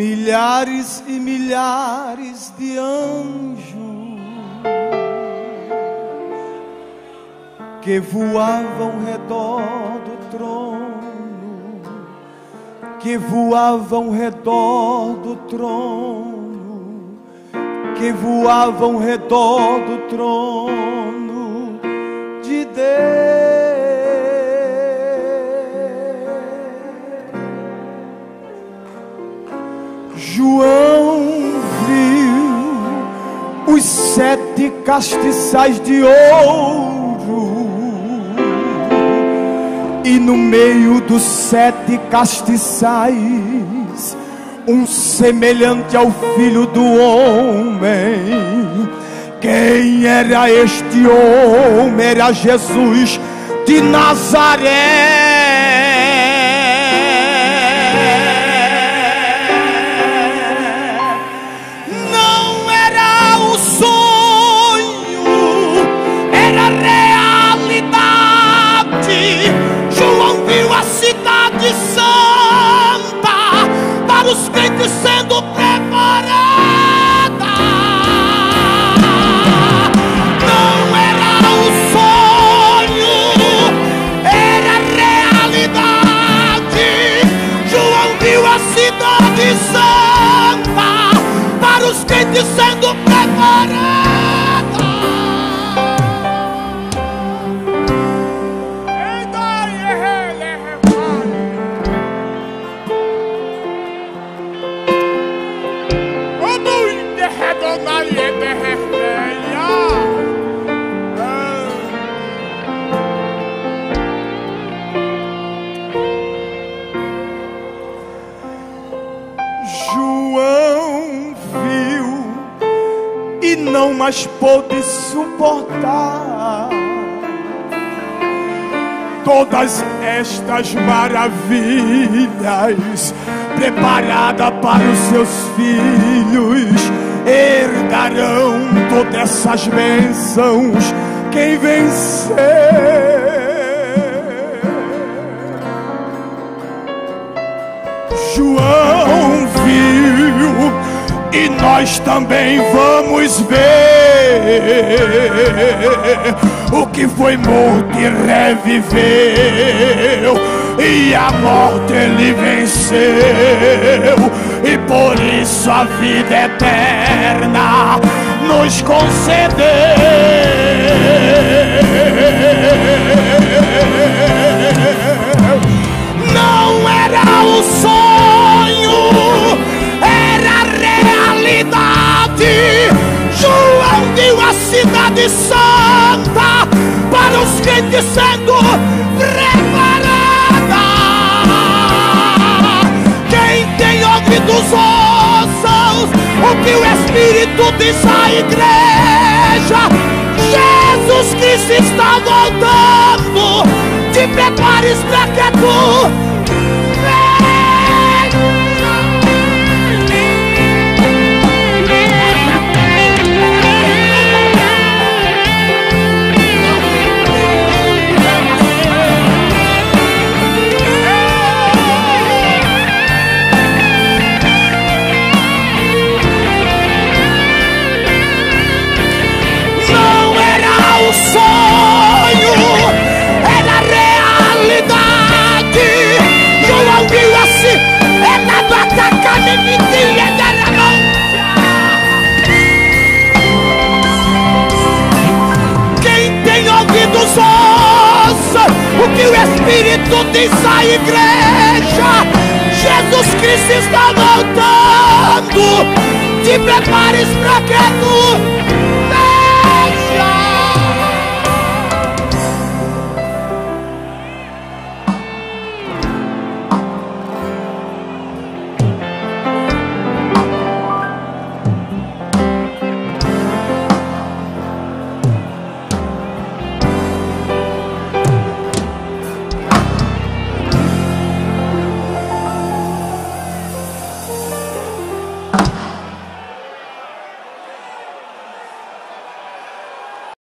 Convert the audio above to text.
milhares e milhares de anjos que voavam ao redor do trono, que voavam ao redor do trono, que voavam ao redor do trono de Deus. João viu os sete castiçais de ouro, e no meio dos sete castiçais, um semelhante ao filho do homem. Quem era este homem? Era Jesus de Nazaré. Crentes sendo preparada. Não era o sonho, era realidade. João viu a cidade santa para os crentes sendo preparada. Não mais pôde suportar todas estas maravilhas preparadas para os seus filhos. Herdarão todas essas bênçãos. Quem vencer nós também vamos ver o que foi morto e reviveu e a morte ele venceu e por isso a vida eterna nos concedeu. Cidade santa para os crentes sendo preparada. Quem tem ouvidos ouçam o que o Espírito diz à igreja. Jesus Cristo está voltando. Te prepares para que tu o que o Espírito diz à igreja. Jesus Cristo está voltando. Te prepares para que tu